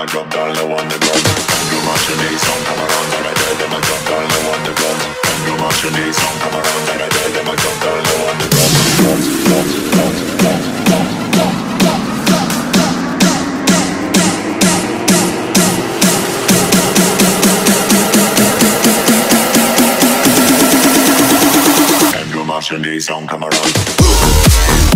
them drop down low on the ground. Can you march knees? Come around, and I tell them I drop down low on the ground. Can you march your knees? Come around, and I tell them I drop down low on the ground. Bounce. March knees, don't come around.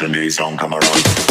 watching the song come around.